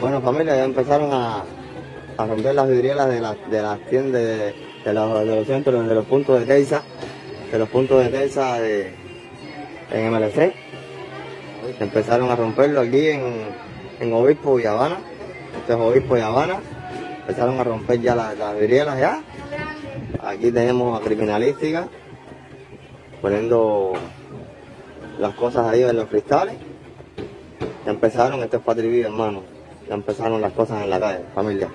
Bueno, familia, ya empezaron a, romper las vidrieras de, las de las tiendas, de, de los, de los centros, de los puntos de Telsa, de los puntos de Telsa de, en MLC. Empezaron a romperlo aquí en, en Obispo y Habana. Este es Obispo y Habana. Empezaron a romper ya las, las vidrieras ya. Aquí tenemos a criminalística poniendo las cosas ahí en los cristales. Ya empezaron, esto es hermano. Ya empezaron las cosas en la calle, familia.